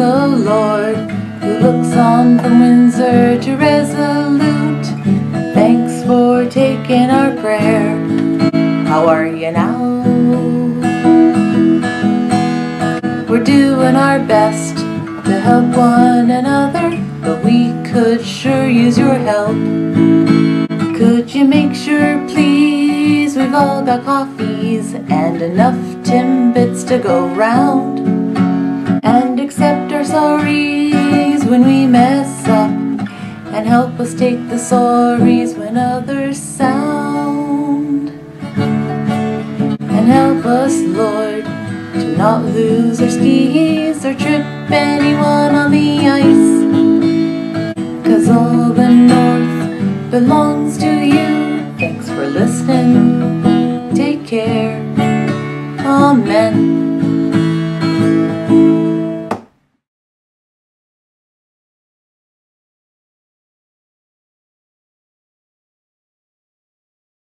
Hello, Lord, who looks on from Windsor to Resolute. Thanks for taking our prayer. How are you now? We're doing our best to help one another, but we could sure use your help. Could you make sure, please? We've all got coffees and enough Timbits to go round. Help us take the sorries when others sound. And help us, Lord, to not lose our skis or trip anyone on the ice. Cause all the north belongs to you. Thanks for listening. Take care. Amen.